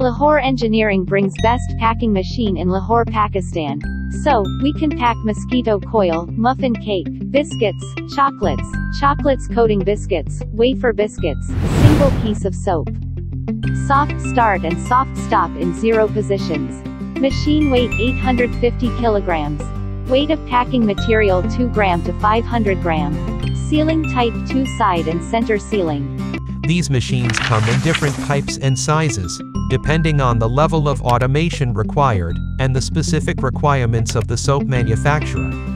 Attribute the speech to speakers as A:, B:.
A: Lahore Engineering brings best packing machine in Lahore, Pakistan. So, we can pack mosquito coil, muffin cake, biscuits, chocolates, chocolates coating biscuits, wafer biscuits, single piece of soap. Soft start and soft stop in zero positions. Machine weight 850 kilograms. Weight of packing material 2 gram to 500 gram. Sealing type 2 side and center sealing.
B: These machines come in different types and sizes, depending on the level of automation required and the specific requirements of the soap manufacturer.